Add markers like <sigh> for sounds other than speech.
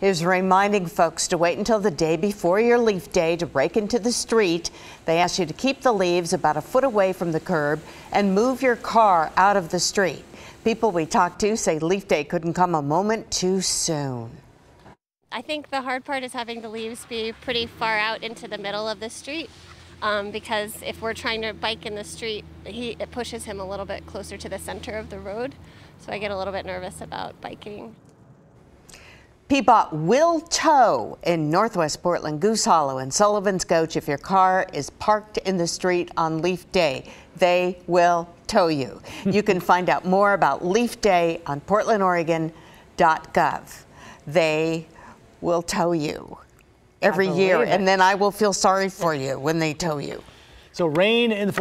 is reminding folks to wait until the day before your leaf day to break into the street. They ask you to keep the leaves about a foot away from the curb and move your car out of the street. People we talked to say leaf day couldn't come a moment too soon. I think the hard part is having the leaves be pretty far out into the middle of the street. Um, because if we're trying to bike in the street, he, it pushes him a little bit closer to the center of the road. So I get a little bit nervous about biking. PBOT will tow in Northwest Portland, Goose Hollow, and Sullivan's Gulch if your car is parked in the street on Leaf Day. They will tow you. <laughs> you can find out more about Leaf Day on portlandoregon.gov. They will tow you every year, it. and then I will feel sorry for you when they tow you. So rain in the